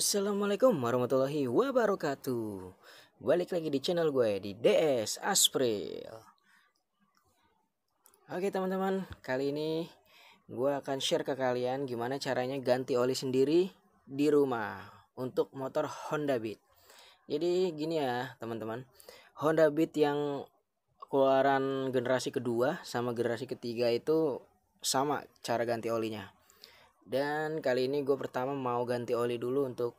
Assalamualaikum warahmatullahi wabarakatuh. Balik lagi di channel gue di DS Aspril. Oke teman-teman Kali ini gue akan share ke kalian Gimana caranya ganti oli sendiri di rumah Untuk motor Honda Beat. Jadi gini ya teman-teman. Honda Beat yang keluaran generasi kedua sama generasi ketiga itu sama cara ganti olinya dan kali ini gue pertama mau ganti oli dulu untuk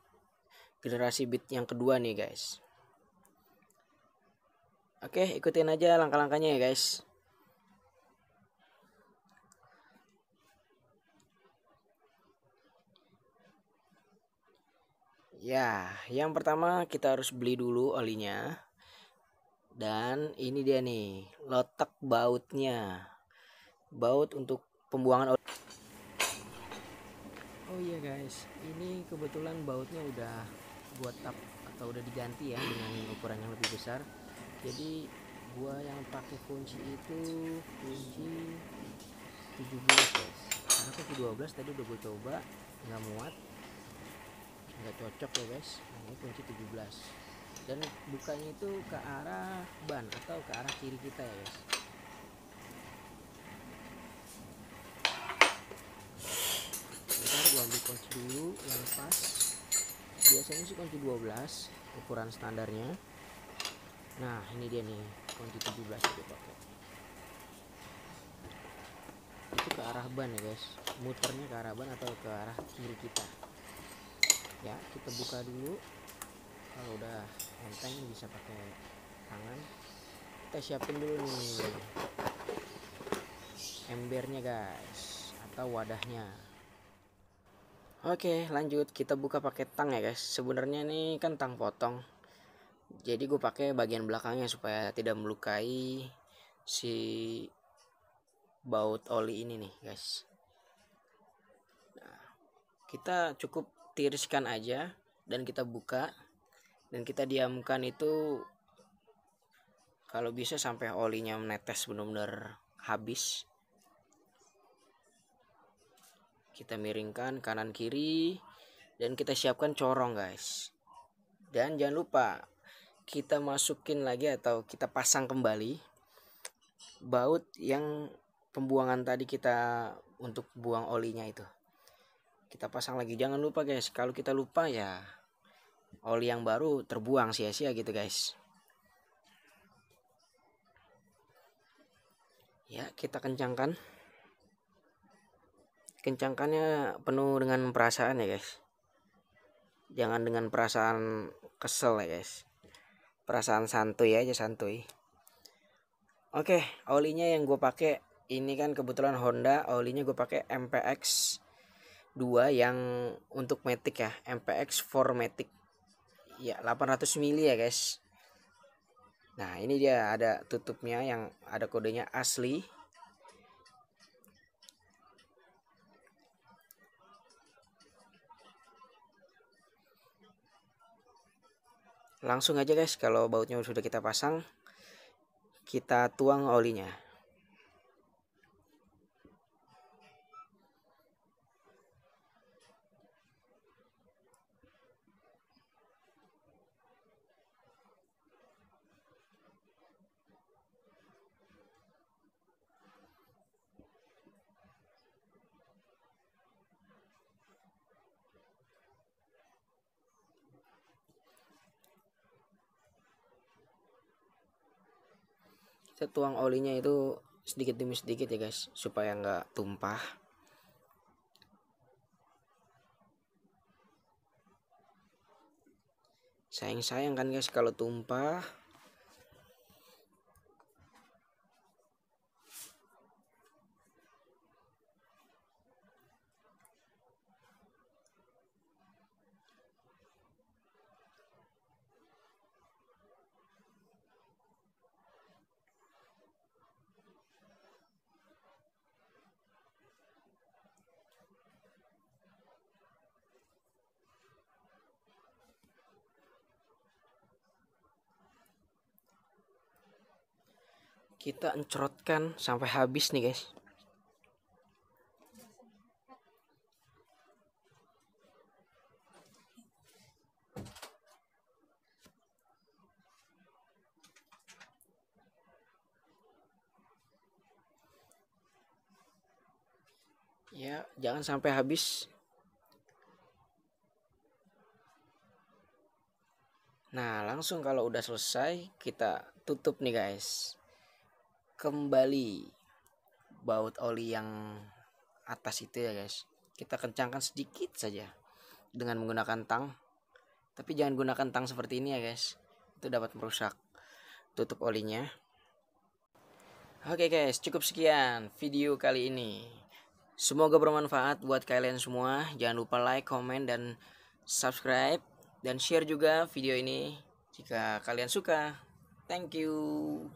generasi beat yang kedua nih guys. Oke ikutin aja langkah-langkahnya ya guys. Ya yang pertama kita harus beli dulu olinya. Dan ini dia nih lotek bautnya. Baut untuk pembuangan oli oh iya guys. Ini kebetulan bautnya udah buat tap atau udah diganti ya dengan ukuran yang lebih besar. Jadi gua yang pakai kunci itu kunci 17 guys. Karena kunci 12 tadi udah gue coba. Nggak muat. Nggak cocok ya guys. Ini kunci 17 dan bukanya itu ke arah ban atau ke arah kiri kita ya guys gua ambil kunci dulu yang pas. Biasanya sih kunci 12 ukuran standarnya. Nah ini dia nih kunci 17 kita pakai itu ke arah ban ya guys. Muternya ke arah ban atau ke arah kiri kita. Ya kita buka dulu. Kalau udah enteng bisa pakai tangan. Kita siapin dulu nih embernya guys atau wadahnya Oke lanjut. Kita buka pakai tang ya guys. Sebenarnya ini kan tang potong. Jadi gue pakai bagian belakangnya supaya tidak melukai si baut oli ini nih guys. Nah, kita cukup tiriskan aja dan kita buka. Dan kita diamkan itu kalau bisa sampai olinya menetes benar-benar habis kita miringkan kanan kiri dan kita siapkan corong guys. Dan jangan lupa kita masukin lagi atau kita pasang kembali baut yang pembuangan tadi kita untuk buang olinya itu. Kita pasang lagi. Jangan lupa guys. Kalau kita lupa ya oli yang baru terbuang sia-sia gitu guys. Ya kita kencangkan kencangkannya penuh dengan perasaan ya guys. Jangan dengan perasaan kesel ya guys. Perasaan santuy aja santuy. Oke olinya yang gue pakai ini kan kebetulan Honda. Olinya gue pakai MPX 2 yang untuk Matic ya. MPX 4 Matic. Ya 800 mili ya guys. Nah ini dia ada tutupnya yang ada kodenya asli langsung aja guys kalau bautnya sudah kita pasang kita tuang olinya kita tuang olinya itu sedikit demi sedikit ya guys supaya nggak tumpah. Sayang-sayang kan guys kalau tumpah kita encerotkan sampai habis nih guys. Ya jangan sampai habis. Nah langsung kalau udah selesai kita tutup nih guys kembali baut oli yang atas itu ya guys. Kita kencangkan sedikit saja dengan menggunakan tang. Tapi jangan gunakan tang seperti ini ya guys. Itu dapat merusak tutup olinya. Oke guys. Cukup sekian video kali ini. Semoga bermanfaat buat kalian semua. Jangan lupa like comment dan subscribe. Dan share juga video ini jika kalian suka. Thank you.